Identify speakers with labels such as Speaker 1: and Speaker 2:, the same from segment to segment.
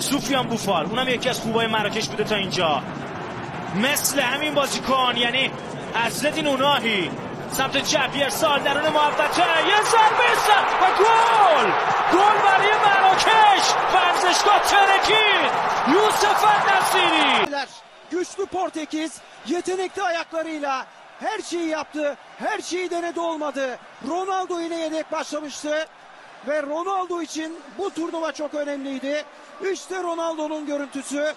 Speaker 1: سوفیان بوفال اونم یکی از خوبای مراکش بوده تا اینجا مثل همین بازیکن یعنی ازدین اوناهی سمت چپ سال درون محبته یه ضربه و گل گل برای مراکش ورزشگاه ترکید Yusuf Nasiri.
Speaker 2: Güçlü Portekiz yetenekli ayaklarıyla her şeyi yaptı. Her şeyi denedi olmadı. Ronaldo yine yedek başlamıştı. Ve Ronaldo için bu turnuva çok önemliydi. İşte Ronaldo'nun görüntüsü.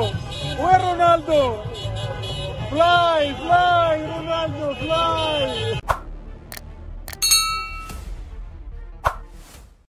Speaker 3: Where Ronaldo? Fly, fly, Ronaldo, fly!